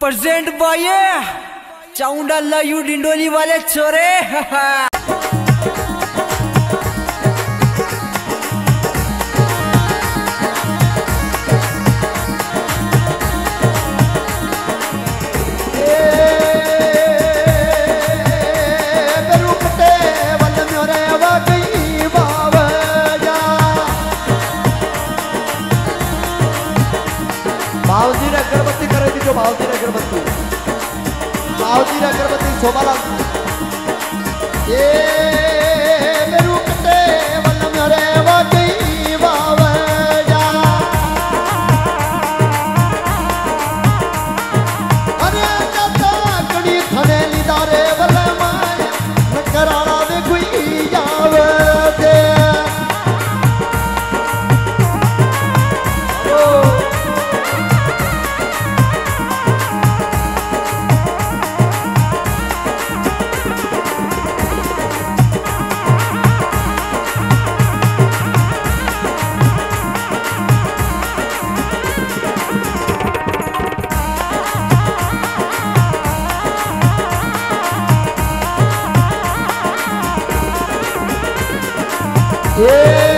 Present by Chaunda love you Dindoli वाले छोरे ભાવજીને અગરબત્તી કરી દીધો ભાવજીને અગરબત્તી. ભાવજીને અગરબત્તી શોભાલાલ એ Yeah.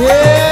Yeah.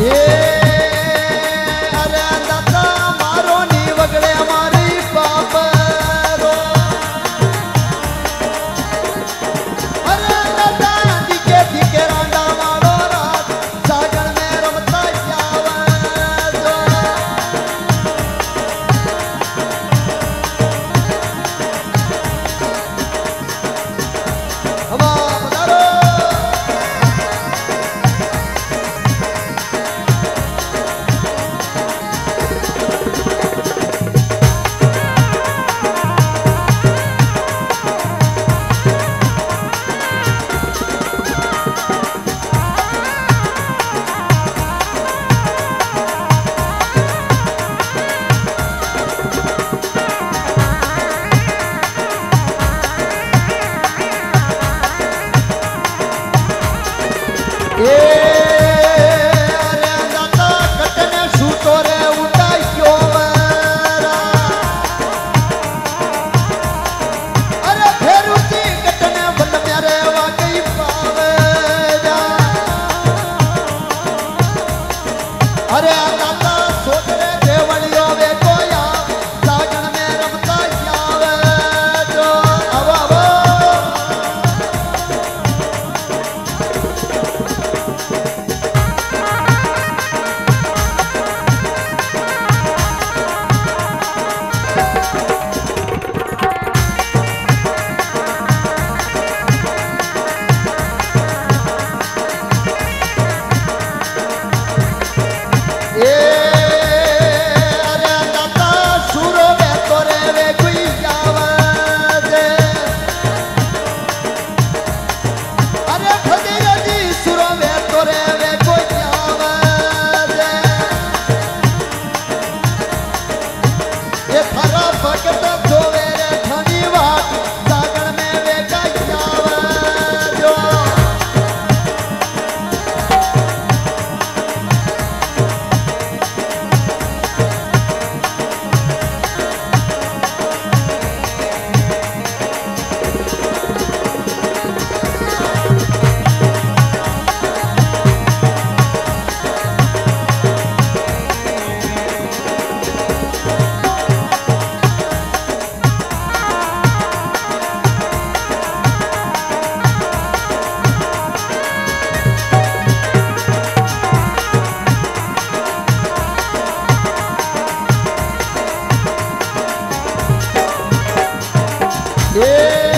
Yeah. એ